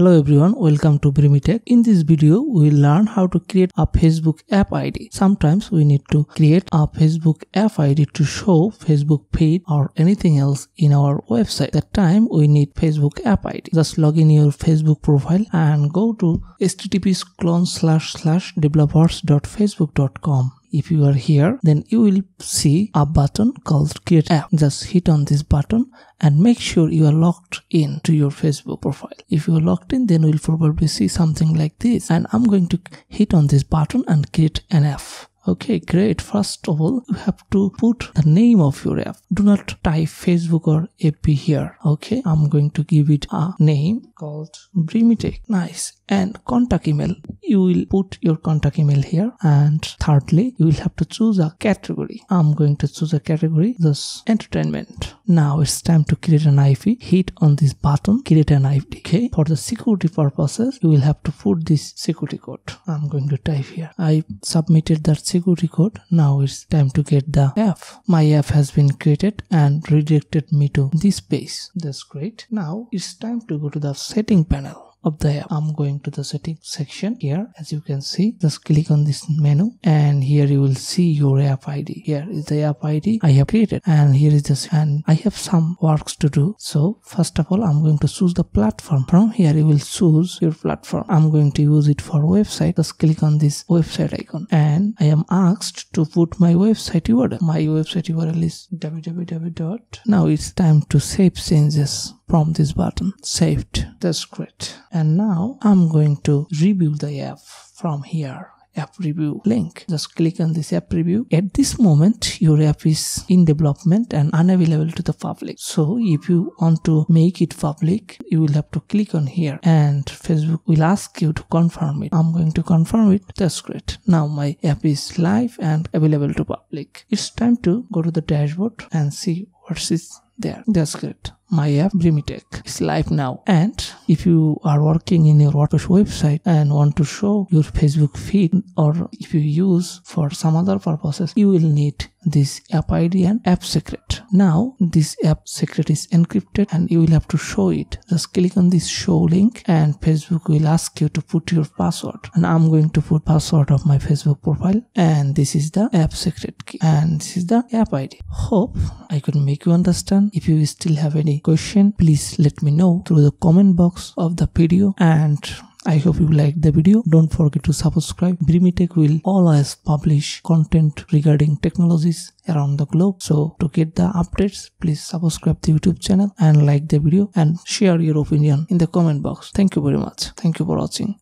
Hello everyone, welcome to Brimitech. In this video, we will learn how to create a Facebook app ID. Sometimes we need to create a Facebook app ID to show Facebook feed or anything else in our website. That time we need Facebook app ID. Just log in your Facebook profile and go to http clone slash slash developers.facebook.com if you are here then you will see a button called create app. Just hit on this button and make sure you are logged in to your facebook profile. If you are logged in then we'll probably see something like this. And i'm going to hit on this button and create an app okay great. First of all you have to put the name of your app. Do not type facebook or app here. Okay i'm going to give it a name called brimitech. Nice. And contact email. You will put your contact email here. And thirdly you will have to choose a category. I'm going to choose a category this entertainment now it's time to create an ip hit on this button create an ip okay. For the security purposes you will have to put this security code. I'm going to type here. I submitted that security code. Now it's time to get the app my app has been created and redirected me to this page that's great. Now it's time to go to the setting panel of the app. I'm going to the settings section here. As you can see just click on this menu and here you will see your app id here is the app id i have created and here is this and i have some works to do. So first of all i'm going to choose the platform. From here you will choose your platform. I'm going to use it for website. Just click on this website icon. And i am asked to put my website url my website url is www. now it's time to save changes from this button saved that's great and now i'm going to review the app from here. App review link. Just click on this app review. At this moment your app is in development and unavailable to the public. So if you want to make it public you will have to click on here. And facebook will ask you to confirm it. I'm going to confirm it that's great now my app is live and available to public. It's time to go to the dashboard and see what is there. That's great my app Brimitech. Is live now. And if you are working in your WordPress website and want to show your Facebook feed or if you use for some other purposes you will need this app ID and app secret now this app secret is encrypted and you will have to show it. Just click on this show link and Facebook will ask you to put your password. And I'm going to put password of my Facebook profile and this is the app secret key and this is the app ID hope I could make you understand. If you still have any question please let me know through the comment box of the video and I hope you liked the video. Don't forget to subscribe. Brimitech will always publish content regarding technologies around the globe. So to get the updates, please subscribe the YouTube channel and like the video and share your opinion in the comment box. Thank you very much. Thank you for watching.